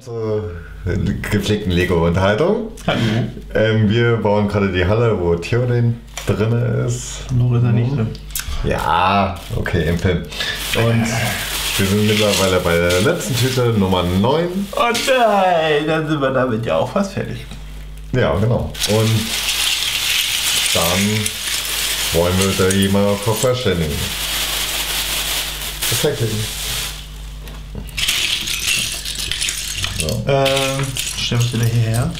Zur gepflegten Lego-Unterhaltung. Hallo. Ähm, wir bauen gerade die Halle, wo Theoden drin ist. Noch ist er nicht drin. Ja, okay, im Film. Und wir sind mittlerweile bei der letzten Tüte, Nummer 9. Und nein, dann sind wir damit ja auch fast fertig. Ja, genau. Und dann wollen wir da jemand vervollständigen. Perfekt. So. Ähm, stellen wir es wieder hierher.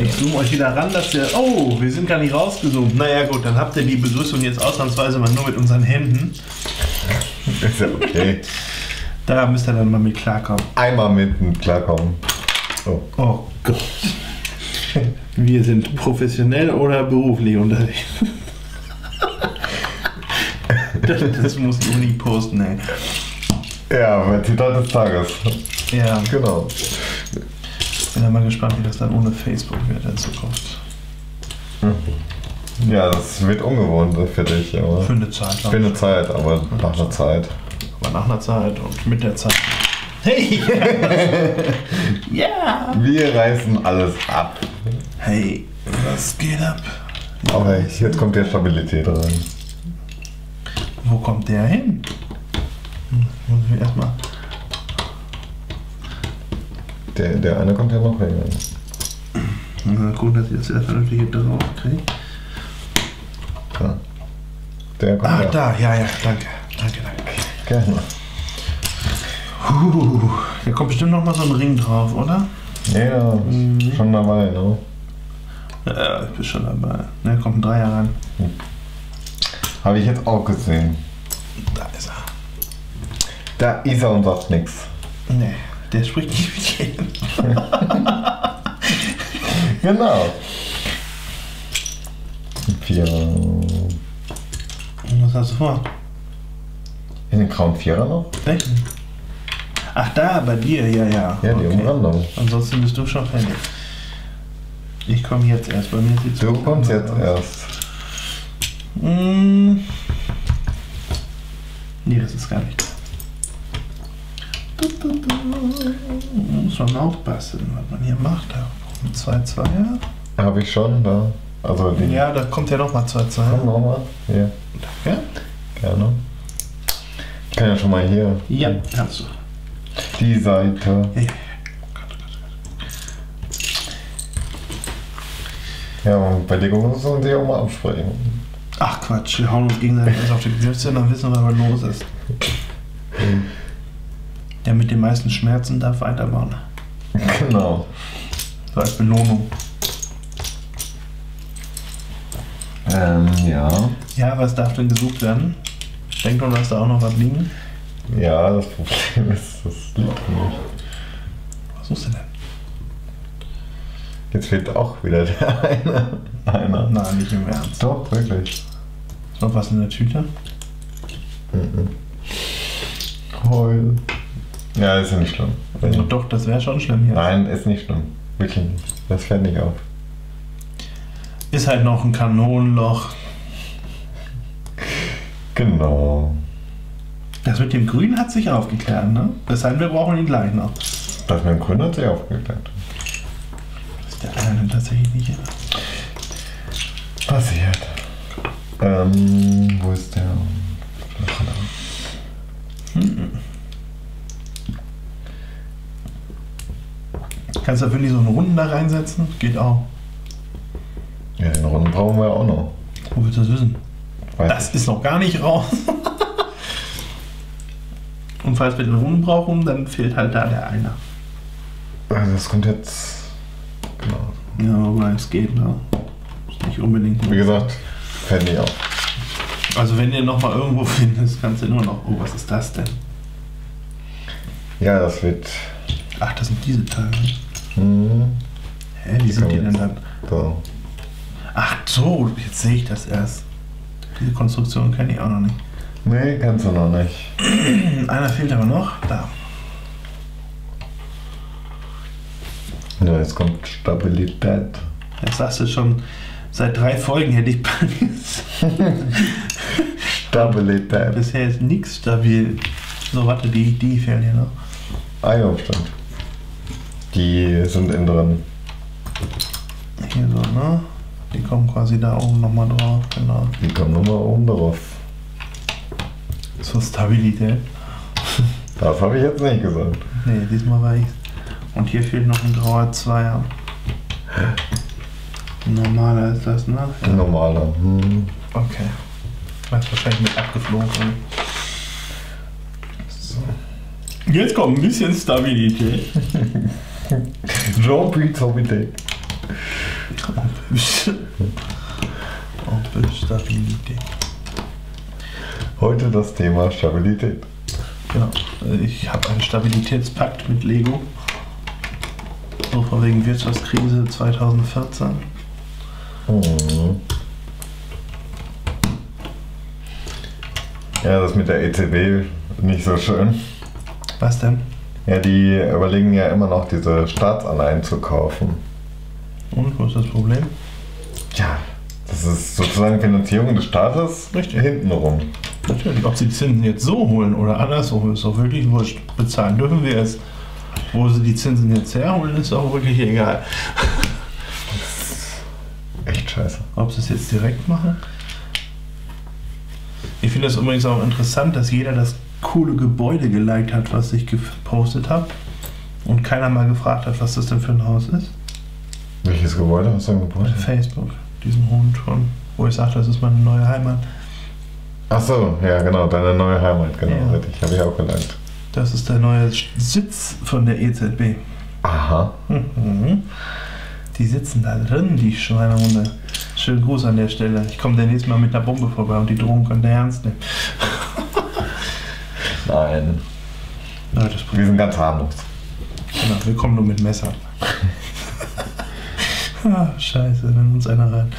Ich zoome euch wieder ran, dass ihr. Oh, wir sind gar nicht rausgezoomt. Naja, gut, dann habt ihr die Begrüßung jetzt ausnahmsweise mal nur mit unseren Händen. Ist ja okay. Da müsst ihr dann mal mit klarkommen. Einmal mitten klarkommen. Oh. Oh Gott. Wir sind professionell oder beruflich unterwegs. Das, das muss unbedingt posten, ey. Ja, mein Zitat des Tages. Ja, Genau. Bin dann mal gespannt, wie das dann ohne Facebook wird in Zukunft. Ja, das wird ungewohnt für dich, aber. Für eine Zeit. Für eine Zeit, aber nach einer Zeit. Aber nach einer Zeit und mit der Zeit. Hey! ja! Wir reißen alles ab. Hey, was geht ab? Aber jetzt kommt ja Stabilität rein. Wo kommt der hin? Hm, muss ich erstmal. Der, der eine kommt ja noch rein. Mal gucken, dass ich das wieder vernünftig hier drauf kriege. Da. Der kommt ja. da, ja, ja, danke. Danke, danke. Gerne. Puh, da kommt bestimmt noch mal so ein Ring drauf, oder? Ja, ist schon dabei, ne? Ja, ich bin schon dabei. Ne, kommt ein Dreier rein. Habe ich jetzt auch gesehen. Da ist er. Da ist er und sagt nichts. Ne, der spricht nicht mit jedem. Genau. Vierer. Was hast du vor? In den grauen Vierer noch? Welchen? Ach, da, bei dir, ja, ja. Ja, die Okay. Umrandung. Ansonsten bist du schon fertig. Ich komme jetzt erst, bei mir sieht's Du kommst aus. jetzt erst. Mm. Nee, das ist gar nicht. Muss man aufpassen, was man hier macht. Da kommen zwei Zweier. Habe ich schon da. Also. Ja, da kommt ja noch mal zwei Komm Zweier. nochmal. Hier, Ja? gerne. Ich kann ja schon mal hier. Ja, kannst du. Die Seite. Ja, ja, Ja, und bei Lego muss man sich auch mal absprechen. Ach Quatsch, wir hauen uns gegenseitig auf die Grüße, dann wissen wir, was los ist. Der mit den meisten Schmerzen darf weiterbauen. Genau. So als Belohnung. Ähm, ja. Ja, was darf denn gesucht werden? Denkt man, dass da auch noch was liegen? Ja, das Problem ist, das liegt nicht. Was suchst du denn? Jetzt fehlt auch wieder der eine. Einer. Nein, nicht im Ernst. Doch, wirklich. Ist noch was in der Tüte? Mhm. Heul. Ja, ist ja nicht schlimm. Also doch, das wäre schon schlimm hier. Nein, ist nicht schlimm. Wirklich nicht. Das fällt nicht auf. Ist halt noch ein Kanonenloch. Genau. Das mit dem Grün hat sich aufgeklärt, ne? Das heißt, wir brauchen ihn gleich noch. Das mit dem Grün hat sich aufgeklärt. Ist der eine tatsächlich nicht. Passiert. Ähm, wo ist der? Kannst du dafür nicht so einen Runden da reinsetzen? Geht auch. Ja, den Runden brauchen wir auch noch. Wo willst du das wissen? Weiß Das ist noch gar nicht raus. Und falls wir den Runden brauchen, dann fehlt halt da der eine. ich. Also das kommt jetzt. Genau. Ja, aber es geht, ne? Ist nicht unbedingt. Wie gesagt, fällt nicht auf. Also wenn ihr noch mal irgendwo findest, kannst du immer noch. Oh, was ist das denn? Ja, das wird. Ach, das sind diese Teile. Hm, Hä, wie sind die denn dann? so. Ach so, jetzt sehe ich das erst. Diese Konstruktion kenne ich auch noch nicht. Nee, kannst du noch nicht. Einer fehlt aber noch. Da. Ja, jetzt kommt Stabilität. Jetzt sagst du schon, seit drei Folgen hätte ich. Stabilität. Bisher ist nichts stabil. So, warte, die, die fehlen hier noch. Ah ja, stimmt. Die sind innen drin. Hier so, ne? Die kommen quasi da oben nochmal drauf, genau. Die kommen nochmal oben drauf. Zur Stabilität. Das habe ich jetzt nicht gesagt. Nee, diesmal war ich. Und hier fehlt noch ein grauer Zweier. Normaler ist das, ne? Ein normaler. Hm. Okay. Das ist wahrscheinlich mit abgeflogen. So. Jetzt kommt ein bisschen Stabilität. Jean-Pierre Stabilität. Und Stabilität. Heute das Thema Stabilität. Genau. Ich habe einen Stabilitätspakt mit Lego. So von wegen Wirtschaftskrise 2014. Mhm. Ja, das mit der EZB nicht so schön. Was denn? Ja, die überlegen ja immer noch, diese Staatsanleihen zu kaufen. Und wo ist das Problem? Ja, das ist sozusagen Finanzierung des Staates Richtig. hintenrum. Natürlich. Ob sie die Zinsen jetzt so holen oder andersrum, ist doch wirklich wurscht. Bezahlen dürfen wir es. Wo sie die Zinsen jetzt herholen, ist auch wirklich egal. Echt scheiße. Ob sie es jetzt direkt machen? Ich finde es übrigens auch interessant, dass jeder das coole Gebäude geliked hat, was ich gepostet habe. Und keiner mal gefragt hat, was das denn für ein Haus ist. Welches Gebäude hast du denn gebaut? Facebook, diesen hohen Turm, wo ich sage, das ist meine neue Heimat. Ach so, ja genau, deine neue Heimat, genau, Ja. richtig, habe ich auch gelernt. Das ist der neue Sitz von der EZB. Aha. Mhm. Die sitzen da drin, die Schweinehunde. Schönen Gruß an der Stelle. Ich komme demnächst mal mit einer Bombe vorbei und die Drohung könnt ihr ernst nehmen. Nein. Das Wir sind ganz harmlos. Genau, wir kommen nur mit Messer. ah, scheiße, wenn uns einer rein.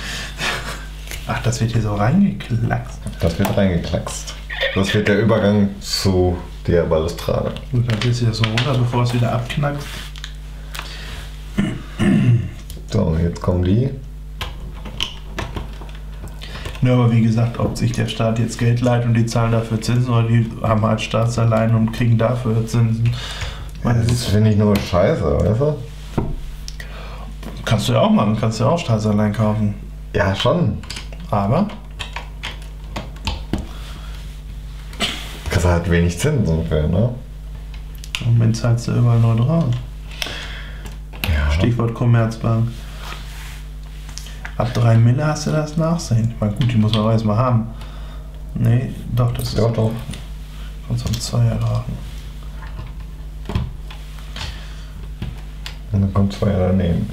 Ach, das wird hier so reingeklackst. Das wird reingeklackst. Das wird der Übergang zu der Balustrade. Gut, dann gehst du das so runter, bevor es wieder abknackt. So, jetzt kommen die. Ja, aber wie gesagt, ob sich der Staat jetzt Geld leiht und die zahlen dafür Zinsen oder die haben halt Staatsanleihen und kriegen dafür Zinsen. Meine, Das finde ich nur scheiße, weißt du? kannst du ja auch machen, kannst du ja auch Staatsanleihen kaufen. Ja, schon. Aber Das hat wenig Zinsen für, ne? im Moment zahlst du überall nur drauf. Ja. Stichwort Commerzbank. Ab 3 Mille hast du das Nachsehen. Ich meine, gut, die muss man aber erstmal haben. Nee, doch, das ist Doch, doch. von so einem Zweierraten. Und dann kommt zwei daneben.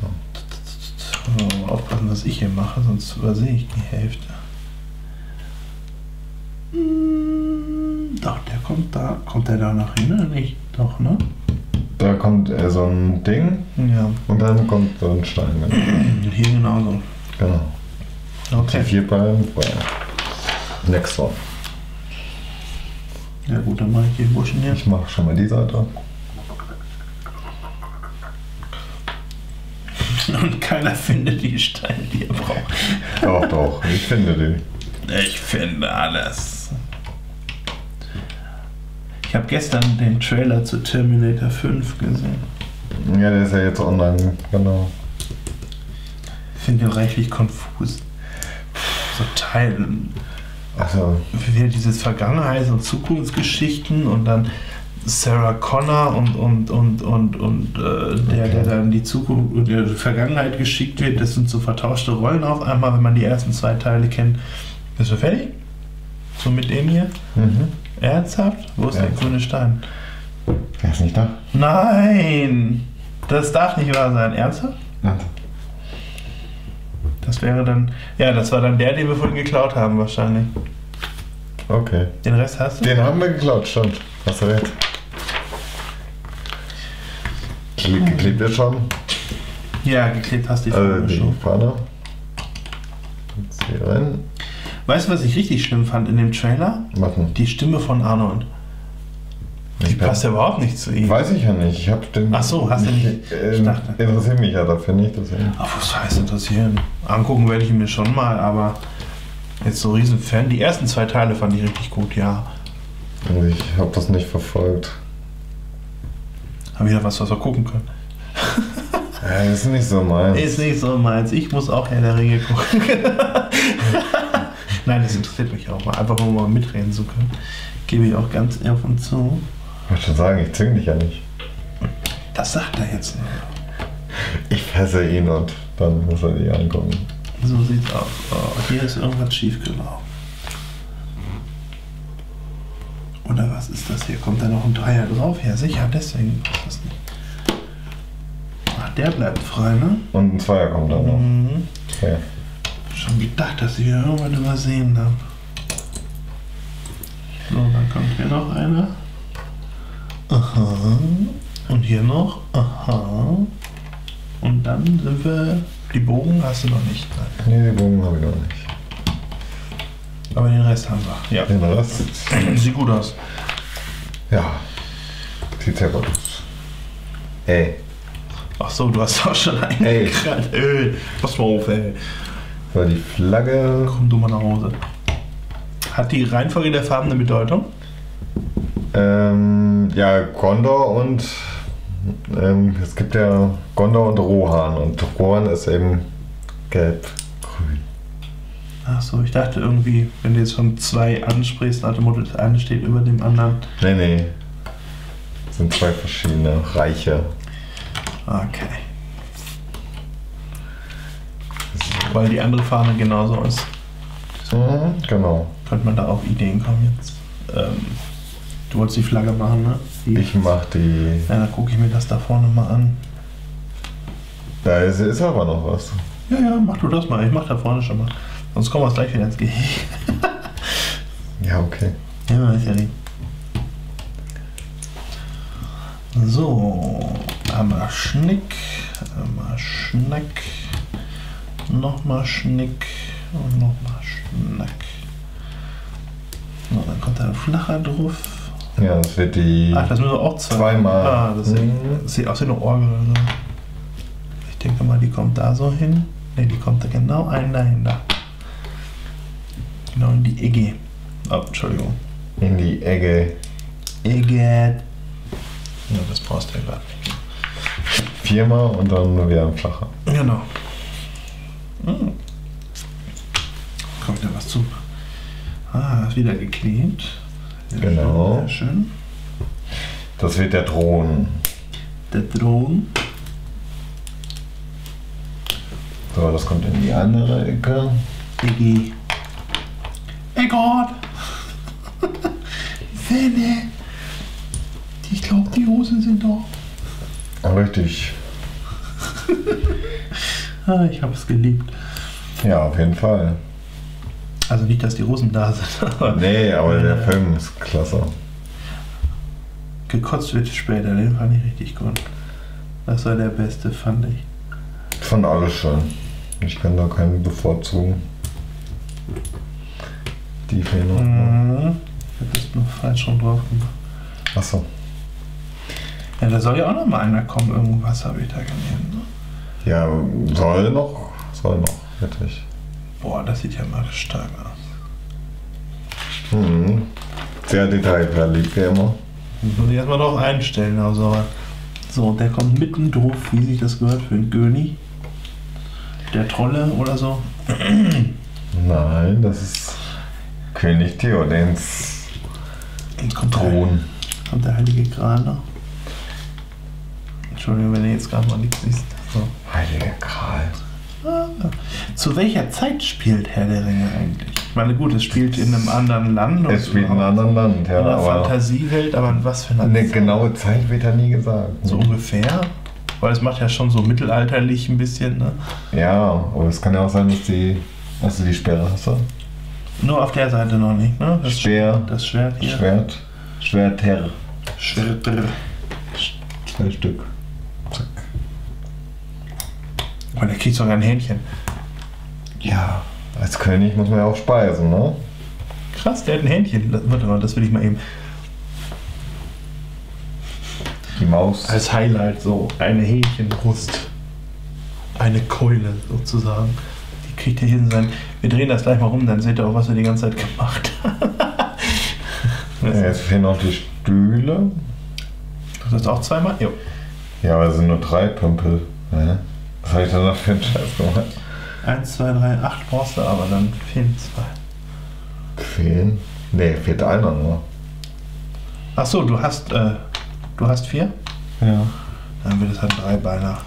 So, aufpassen, was ich hier mache, sonst übersehe ich die Hälfte. Hm, Doch, der kommt da. Kommt der da nach hinten? Nicht? Doch, ne? Da kommt äh, so ein Ding Ja. und dann kommt so ein Stein. Genau. Hier genauso. genau. Die Okay. vier beim Next one. Ja gut, dann mache ich die Buschen hier. Ich mache schon mal die Seite. Und keiner findet die Steine, die er braucht. Doch, doch. Ich finde die. Ich finde alles. Ich habe gestern den Trailer zu Terminator 5 gesehen. Ja, der ist ja jetzt online. Genau. Ich finde den reichlich konfus. So Teilen. Also, Wieder dieses Vergangenheits- und Zukunftsgeschichten und dann Sarah Connor und, und, und, und, und äh, der, der dann die Zukunft in die Vergangenheit geschickt wird. Das sind so vertauschte Rollen auf einmal, wenn man die ersten zwei Teile kennt. Bist du fertig? So mit dem hier? mhm. Ernsthaft? Wo ist der Ja. grüne Stein? Der ist nicht da. Nein! Das darf nicht wahr sein. Ernsthaft? Ja. Das wäre dann. Ja, das war dann der, den wir vorhin geklaut haben, wahrscheinlich. Okay. Den Rest hast du? Den haben wir geklaut, stimmt. Hast du recht. Kle- Geklebt ist schon. Ja, geklebt hast du die Also Farbe die schon. Fahne. Jetzt hier rein. Weißt du, was ich richtig schlimm fand in dem Trailer? Machen. Die Stimme von Arnold. Die Ich passt ja überhaupt nicht zu ihm. Weiß ich ja nicht. Ich hab den. Ach so, hast du ich, nicht- Äh. Interessiert mich ja dafür nicht. Deswegen. Ach, was heißt interessieren? Angucken werde ich mir schon mal, aber jetzt so riesen Fan. Die ersten zwei Teile fand ich richtig gut, ja. Ich habe das nicht verfolgt. Haben wieder was, was wir gucken können. Ja, ist nicht so meins. Ist nicht so meins. Ich muss auch Herr der Ringe gucken. Nein, das interessiert mich auch mal. Einfach um mal mitreden zu können. Gebe ich auch ganz offen zu. Ich wollte schon sagen, ich zwing dich ja nicht. Das sagt er jetzt nur. Ich fesse ihn und dann muss er die angucken. So sieht's aus. Oh, hier ist irgendwas schiefgelaufen. Oder was ist das hier? Kommt da noch ein Dreier drauf? Ja, sicher, deswegen passt das nicht. Ach, der bleibt frei, ne? Und ein Zweier kommt dann noch. Mhm. Okay. Schon gedacht, dass ich hier irgendwas übersehen habe. So, dann kommt hier noch einer. Aha. Und hier noch. Aha. Und dann sind wir. Die Bogen hast du noch nicht. Nein. Nee, die Bogen habe ich noch nicht. Aber den Rest haben wir. Ja. Den Rest, Sieht gut aus. ja, sieht sehr gut aus. Ey, Ach so, du hast auch schon einen Ey. Ey, pass mal auf, ey. So die Flagge. Komm du mal nach Hause. Hat die Reihenfolge der Farben eine Bedeutung? Ähm, ja, Gondor und ähm, es gibt ja Gondor und Rohan und Rohan ist eben gelb, grün. Ach so, ich dachte irgendwie, wenn du jetzt von zwei ansprichst, nach dem Motto, das eine steht über dem anderen. Nee, nee. Das sind zwei verschiedene Reiche. Okay. Weil die andere Fahne genauso ist. Mhm, genau. Könnte man da auf Ideen kommen jetzt. Ähm, du wolltest die Flagge machen, ne? Die, Ich mach die. ja, dann gucke ich mir das da vorne mal an. Da ist, ist aber noch was. Ja, ja, mach du das mal. Ich mach da vorne schon mal. Sonst kommen wir gleich wieder ins Gehege. Ja, okay. Ja, ist ja nicht. So, einmal Schnick, einmal Schnack, nochmal Schnick und nochmal Schnack. So, dann kommt da ein flacher drauf. Ja, das wird die. Ach, das müssen wir auch zwei. Zweimal. Ah, das sieht, Mhm. sieht aus wie eine Orgel oder so. Ich denke mal, die kommt da so hin. Ne, die kommt da genau ein dahinter. Genau in die Ecke. Oh, Entschuldigung. In die Ecke. Ecke. Ja, das brauchst du ja gerade nicht. Viermal und dann wieder ein flacher. Genau. Hm. Kommt da was zu? Ah, ist wieder geklebt. Sehr Genau. Schön, sehr schön. Das wird der Thron. Der Thron. So, das kommt in die andere Ecke. Iggy. Ey Gott! Fenne! Ich glaube, die Hosen sind doch. Richtig. Ah, ich habe es geliebt. Ja, auf jeden Fall. Also nicht, dass die Hosen da sind, aber Nee, aber der Ja. Film ist klasse. gekotzt wird später. Den fand ich richtig gut. Das war der beste, fand ich. Von alles schon. Ich kann da keinen bevorzugen. Die fehlen noch. Mhm. Ich habe das nur falsch schon drauf gemacht. Achso. Ja, da soll ja auch noch mal einer kommen. Irgendwas habe ich da gelesen. Ne? Ja, soll noch. Soll noch, wirklich. Boah, das sieht ja mal stark aus. Mhm. Sehr detailverliebt wie immer. Muss ich erstmal drauf einstellen. Also, so, der kommt mitten drauf, wie sich das gehört für einen Göni. Der Trolle oder so. Nein, das ist König Theodens kommt, der, Thron. kommt der heilige Gral noch. Entschuldigung, wenn du jetzt gerade mal nichts siehst. Heiliger Kral. Ah. Zu welcher Zeit spielt Herr der Ringe eigentlich? Ich meine, gut, es spielt in einem anderen Land. Es spielt in einem anderen Land, ja, in einer Fantasiewelt, aber in was für einer eine Zeit? genaue Zeit wird da nie gesagt. So ungefähr? Weil es macht ja schon so mittelalterlich ein bisschen, ne? Ja, aber es kann ja auch sein, dass die. Hast du die Sperre? Hast du? Nur auf der Seite noch nicht, ne? Das, Speer. das Schwert hier. Schwert. Schwerter. Schwerter. Zwei Stück. Und der kriegt sogar ein Hähnchen. Ja, als König muss man ja auch speisen, ne? Krass, der hat ein Hähnchen. Warte mal, das will ich mal eben. Die Maus. Als Highlight so eine Hähnchenbrust. Eine Keule sozusagen. Die kriegt er hier in sein. Wir drehen das gleich mal rum, dann seht ihr auch, was wir die ganze Zeit gemacht haben. Ja, jetzt fehlen noch die Stühle. das auch zweimal? Jo. Ja, aber es sind nur drei Pümpel. Ja. Was habe ich denn noch für einen Scheiß gemacht? 1, 2, 3, 8 brauchst du, aber dann fehlen zwei. Fehlen? Nee, fehlt einer nur. Achso, du hast, äh, du hast vier? Ja. Dann wird es halt drei Beiner.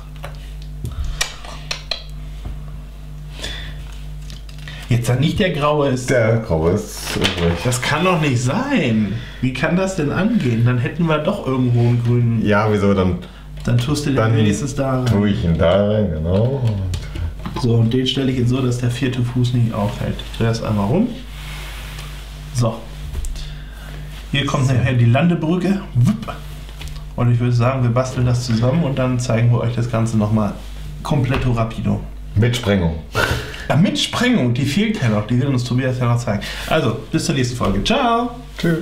Jetzt dann nicht der graue ist. Der graue ist übrig. Das kann doch nicht sein. Wie kann das denn angehen? Dann hätten wir doch irgendwo einen grünen. Ja, wieso? Dann Dann tust du den Dann wenigstens da rein. tue ich ihn da rein, genau. So, und den stelle ich jetzt so, dass der vierte Fuß nicht aufhält. Ich drehe das einmal rum. So. Hier kommt nachher die Landebrücke. Und ich würde sagen, wir basteln das zusammen und dann zeigen wir euch das Ganze nochmal kompletto rapido. Mit Sprengung. Ja, mit Sprengung, die fehlt ja noch, die will uns Tobias ja noch zeigen. Also, bis zur nächsten Folge. Ciao! Tschüss.